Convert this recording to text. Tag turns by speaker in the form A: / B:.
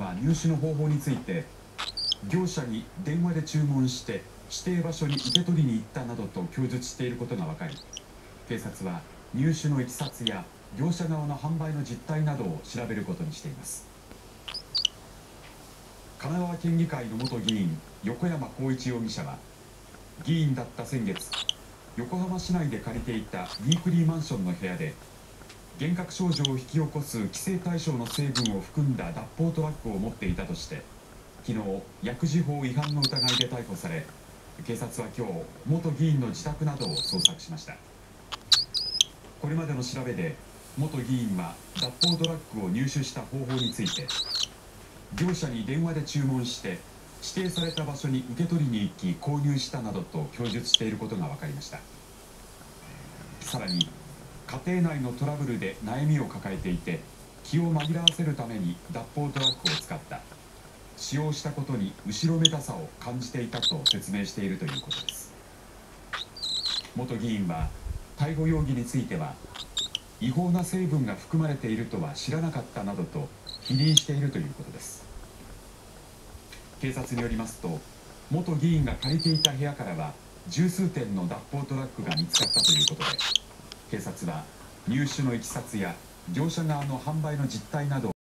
A: は入手の方法について業者に電話で注文して指定場所に受け取りに行ったなどと供述していることが分かり警察は入手のいきさつや業者側の販売の実態などを調べることにしています。神奈川県議会の元議員横山光一容疑者は議員だった先月横浜市内で借りていたウィークリーマンションの部屋で幻覚症状を引き起こす規制対象の成分を含んだ脱法トラックを持っていたとして昨日薬事法違反の疑いで逮捕され警察は今日元議員の自宅などを捜索しました。これまでの調べで元議員は脱法ドラッグを入手した方法について業者に電話で注文して指定された場所に受け取りに行き購入したなどと供述していることが分かりました。さらに家庭内のトラブルで悩みを抱えていて気を紛らわせるために脱法ドラッグを使った。使用したことに後ろめたさを感じていたと説明しているということです。元議員は逮捕容疑については違法な成分が含まれているとは知らなかったなどと否認しているということです。警察によりますと元議員が借りていた部屋からは十数点の脱法トラックが見つかったということで警察は入手のいきさつや業者側の販売の実態など